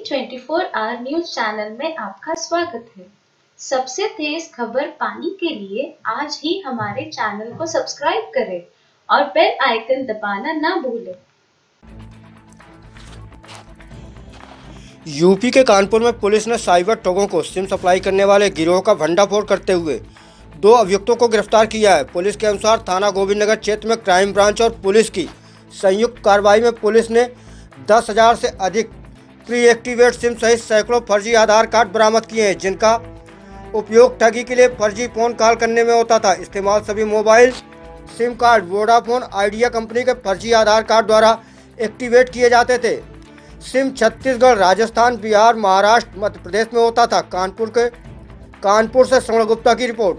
R news channel में आपका स्वागत है। सबसे तेज खबर पाने के लिए आज ही हमारे चैनल को सब्सक्राइब करें और बेल आइकन दबाना ना भूलें। यूपी के कानपुर में पुलिस ने साइबर ठगों को सिम सप्लाई करने वाले गिरोह का भंडाफोड़ करते हुए दो अभियुक्तों को गिरफ़्तार किया है। पुलिस के अनुसार थाना गोविंदनगर क्षेत्र में क्राइम ब्रांच और पुलिस की संयुक्त कार्रवाई में पुलिस ने दस हज़ार से अधिक प्री एक्टिवेट सिम सहित सैकड़ों फर्जी आधार कार्ड बरामद किए हैं, जिनका उपयोग ठगी के लिए फर्जी फ़ोन कॉल करने में होता था। इस्तेमाल सभी mobile, sim card, Vodafone, Idea company के फर्जी आधार कार्ड द्वारा एक्टिवेट किए जाते थे। सिम छत्तीसगढ़, राजस्थान, बिहार, महाराष्ट्र, मध्य प्रदेश में होता था। कानपुर के, कानपुर से श्रवण गुप्ता की रिपोर्ट।